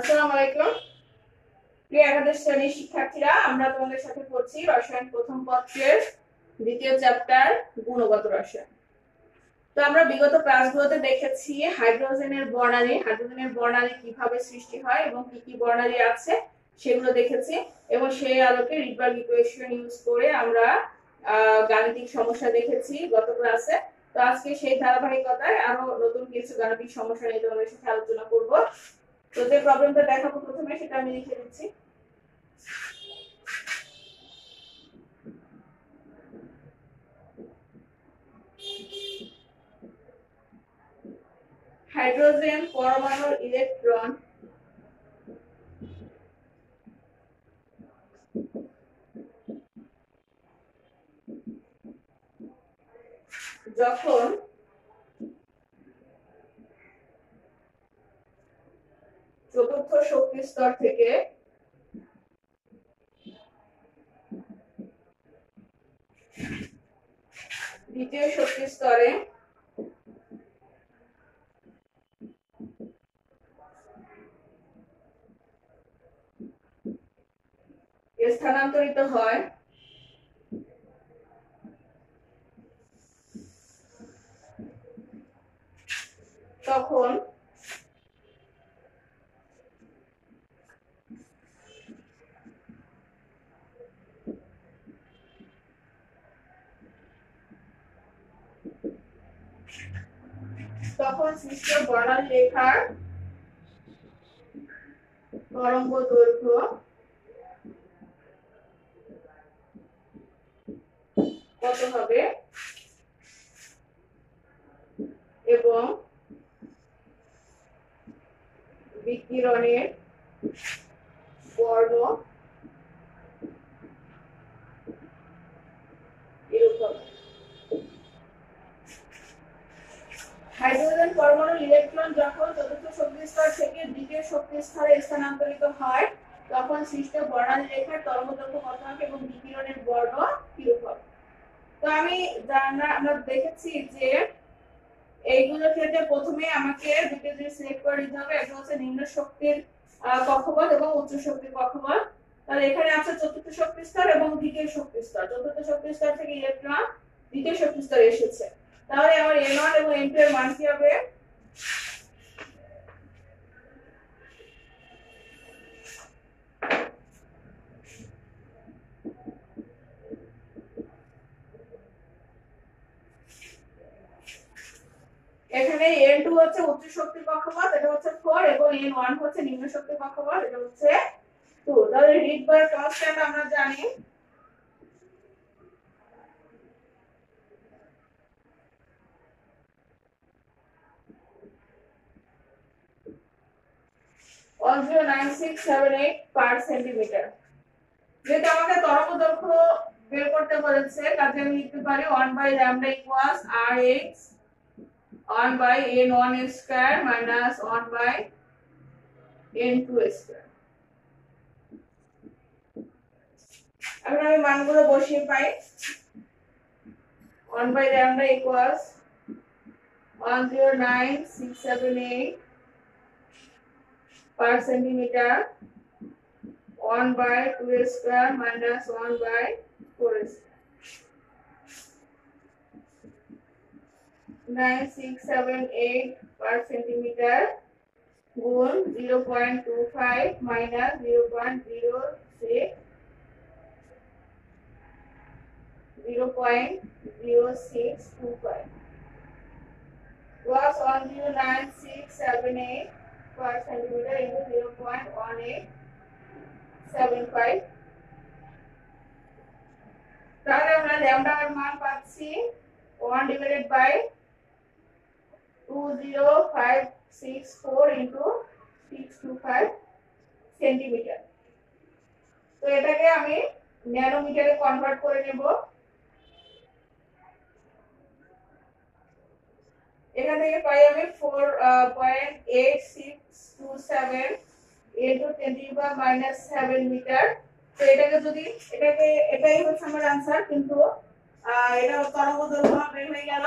আসসালামু আলাইকুম। প্রিয় একাদশ শ্রেণির শিক্ষার্থীরা, আমরা তোমাদের সাথে পড়ছি রসায়ন প্রথম পত্রের দ্বিতীয় চ্যাপ্টার গুণগত রসায়ন। তো আমরা বিগত ক্লাসগুলোতে দেখেছি হাইড্রোজেনের বর্ণালী হাইড্রোজেনের বর্ণালী কীভাবে সৃষ্টি হয় এবং কি কি বর্ণালী আছে সেগুলো দেখেছি এবং সেই আলোকে রিডবার্গ ইকুয়েশন ইউজ করে আমরা গাণিতিক সমস্যা দেখেছি গত ক্লাসে তো আজকে সেই ধারাবাহিকতায় আরও নতুন কিছু গাণিতিক সমস্যা নিয়ে তোমাদের সাথে আলোচনা করব। তো যে প্রবলেমটা দেখাবো প্রথমে সেটা আমি লিখে দিচ্ছি। হাইড্রোজেন পরমাণুর ইলেকট্রন। যখন চতুর্থ শক্তি স্তর থেকে দ্বিতীয় শক্তি স্তরে স্থানান্তরিত হয়। তখন তখন সৃষ্ট বর্ণালী রেখার তরঙ্গ দৈর্ঘ্য কত হবে? এবং বিকিরণের বর্ণ এরকম হাইড্রোজেন পরমাণু ইলেকট্রন যখন চতুর্থ শক্তি স্তর থেকে দ্বিতীয় শক্তি স্তরে স্থানান্তরিত হয়, তখন সৃষ্ট বর্ণালী রেখার তরঙ্গদৈর্ঘ্য কত হবে এবং বিকিরণের বর্ণ কীরকম তো আমি জানা আমরা দেখেছি যে এইগুলোর ক্ষেত্রে প্রথমে আমাকে দুটো জিনিস সিলেক্ট করে নিতে হবে। একটা হচ্ছে নিম্ন শক্তির কক্ষপথ এবং উচ্চ শক্তির কক্ষপথ। তাহলে এখানে আছে চতুর্থ শক্তি স্তর এবং দ্বিতীয় শক্তি স্তর। চতুর্থ শক্তি স্তর থেকে ইলেকট্রন দ্বিতীয় শক্তি স্তরে এসেছে। তাহলে আমার এন ওয়ান এবং এন টু এর মান কি হবে? এখানে এন টু হচ্ছে উচ্চ শক্তির কক্ষপথ এটা হচ্ছে ফোর এবং এন ওয়ান হচ্ছে নিম্ন শক্তির কক্ষপথ এটা হচ্ছে টু তাহলে রিড কনস্ট্যান্ট আমরা জানি one zero nine six seven eight per centimeter যেহেতু পারি one by lambda equals R X 1 by n1 square minus 1 by n2 square এখন আমি মানগুলো বসিয়ে পাই 1 by lambda equals 109678 per centimetre one by two square minus one by four nine six seven eight per centimetre गुण zero point two five minus zero point zero zero point zero six two five one zero nine six seven eight per centimeter into zero point one eight seven five তাহলে আমরা ল্যামডার মান পাচ্ছি 1 divided by 20564 into 625 centimetre তো এটাকে আমি ন্যানোমিটারে convert করে নেব এখান থেকে পাই আমি four point eight six two seven into ten to বা মাইনাস সেভেন মিটার তো এটাকে যদি, এটাকে, এটাই হচ্ছে আমার आंसर কিন্তু এটা তরঙ্গ দৈর্ঘ্য বের হয়ে গেল।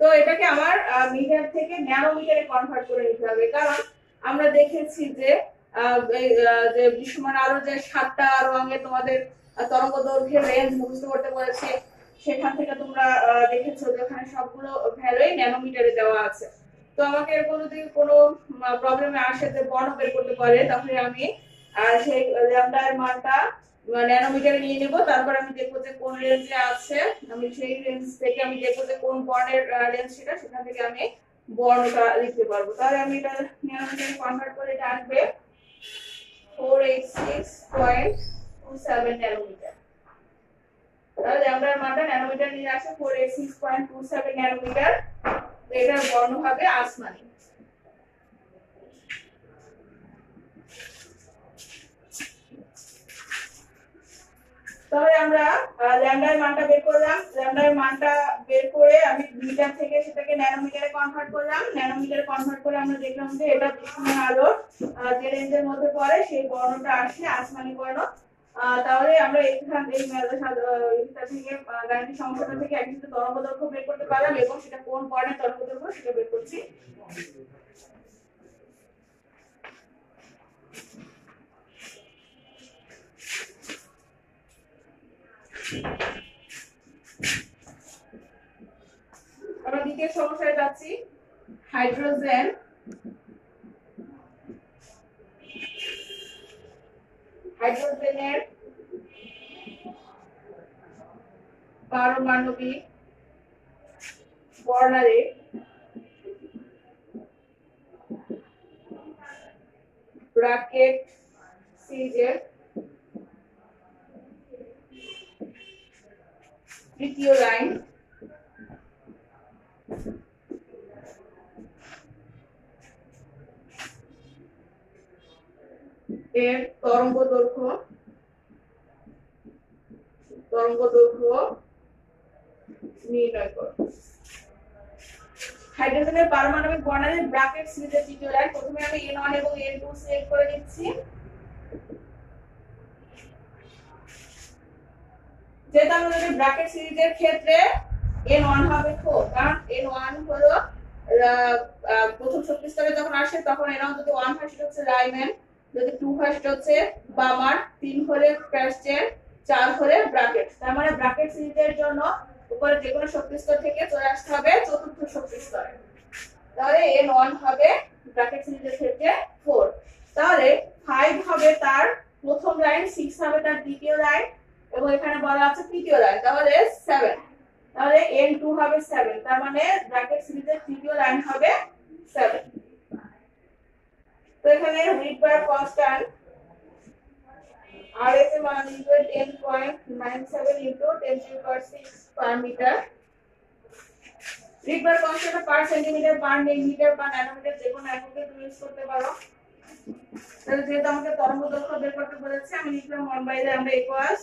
তো এটাকে আমার মিটার থেকে ন্যানো মিটারে কনভার্ট করে নিতে হবে। কারণ আমরা দেখেছি যে যে বিশ্বমান আরও যে সাতটা রঙে তোমাদের তরঙ্গ দৈর্ঘ্যের রেঞ্জ মুখস্থ করতে বলেছে সেখান থেকে তোমরা দেখেছ যে ওখানে সবগুলো ভ্যালুই ন্যানোমিটারে দেওয়া আছে। তো আমাকে এরকম যদি কোনো প্রবলেমে আসে যে বর্ণ বের করতে পারে, তাহলে আমি সেই ল্যামডা এর মানটা ন্যানোমিটারে নিয়ে নেব। তারপর আমি দেখব যে কোন রেঞ্জে আছে। আমি সেই রেঞ্জ থেকে আমি দেখব যে কোন বর্ণের রেঞ্জ সেটা, সেখান থেকে আমি বর্ণটা লিখতে পারব। তাহলে আমি এটা ন্যানোমিটারে কনভার্ট করে এটা আসবে four eight six point two seven nanometre. তাহলে ল্যামডার মানটা ন্যানোমিটার নিয়ে আসে four eight six point two seven nanometre এটার বর্ণ হবে আসমানি। তাহলে আমরা ল্যামডার মানটা বের করলাম। ল্যামডার মানটা বের করে আমি মিটার থেকে সেটাকে ন্যানোমিটারে কনভার্ট করলাম। ন্যানোমিটারে কনভার্ট করে আমরা দেখলাম যে এটা দৃশ্যমান আলোর যে রেঞ্জের মধ্যে পড়ে, সেই বর্ণটা আসে আসমানি বর্ণ। তাহলে আমরা এখান এই থেকে গাণিতিক সমস্যাটা থেকে একসাথে তরঙ্গ দৈর্ঘ্য বের করতে পারলাম এবং সেটা কোন বর্ণের তরঙ্গ দৈর্ঘ্য, সেটা বের করছি। আমরা দ্বিতীয় সমস্যায় যাচ্ছি। হাইড্রোজেন হাইড্রোজেনের পারমাণবিক বর্ণালী ব্র্যাকেট সিরিজের তৃতীয় লাইন এর তরঙ্গ দৈর্ঘ্য তরঙ্গ দৈর্ঘ্য নির্ণয় করো। হাইড্রোজেনের পারমাণবিক বর্ণালীর ব্র্যাকেট সিরিজের তৃতীয় লাইন। প্রথমে আমি N1 এবং N2 সিলেক্ট করে নিচ্ছি। আমরা যদি ব্র্যাকেট সিরিজের ক্ষেত্রে N1 হবে 4 কারণ N1 হলো আহ, আহ, প্রথম শক্তি স্তরে যখন আসে তখন N1 যদি 1 হয় সেটা হচ্ছে রাইম্যান যদি 2 হয় সেটা হচ্ছে বামার 3 হলে প্যাস্টেন 4 হলে ব্র্যাকেট তার মানে ব্র্যাকেট সিরিজের জন্য উপরে যে কোনো শক্তি স্তর থেকে চলে আসতে হবে চতুর্থ শক্তি স্তরে। তাহলে N1 হবে ব্র্যাকেট সিরিজের ক্ষেত্রে 4 তাহলে 5 হবে তার প্রথম লাইন 6 হবে তার দ্বিতীয় লাইন এবং এখানে বলা আছে তৃতীয় লাইন তাহলে 7 তাহলে N2 হবে 7 তার মানে ব্র্যাকেট সিরিজের তৃতীয় লাইন হবে 7 তো এখানে রিডবার কনস্ট্যান্ট আর এর মান into 10.97 into 10 to the power 6 per metre Rydberg constant per centimetre per metre বা ন্যানোমিটার যে কোনো এককে তুমি ইউজ করতে পারো। তাহলে যেহেতু আমাকে তরঙ্গ দৈর্ঘ্য বের করতে বলেছে, আমি লিখলাম 1 by lambda equals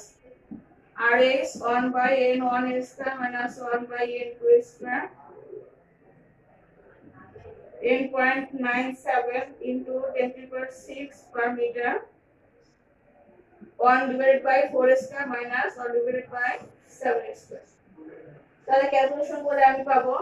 RS 1 by N1 square minus 1 by N2 square N.97 into 10 to the power 6 per meter 1 divided by 4 square minus 1 divided by 7 square তাহলে ক্যালকুলেশন করে আমি পাবো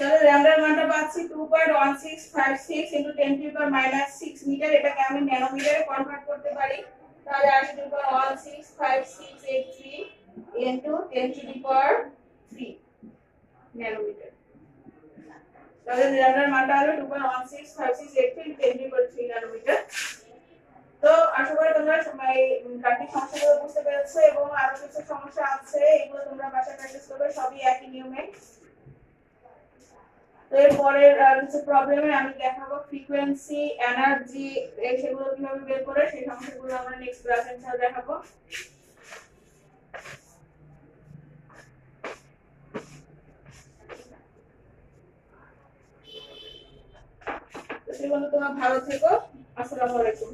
তাহলে ল্যামডার মানটা পাচ্ছি 2.1656 into 10 to power minus 6 metre এটাকে আমি ন্যানোমিটারে কনভার্ট করতে পারি। তাহলে আসে to power 165683 into 10 to the power 3 nanometre তাহলে ল্যামডার মানটা হলো 2.165683 ইনটু 10 টু পাওয়ার 3 ন্যানোমিটার তো আশা করি তোমরা সবাই গাণিতিক সমস্যাগুলো বুঝতে পেরেছ এবং আরও কিছু সমস্যা আছে, এগুলো তোমরা বাসায় প্র্যাকটিস করবে, সবই একই নিয়মে। তো এরপরের কিছু প্রবলেমে আমি দেখাবো ফ্রিকোয়েন্সি এনার্জি সেগুলো কীভাবে বের করে, সেই সমস্যাগুলো আমরা নেক্সট ক্লাসে দেখাবো। তো সেই বন্ধু, তোমরা ভালো থেকো। আসসালামু আলাইকুম।